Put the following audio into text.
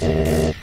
Oh.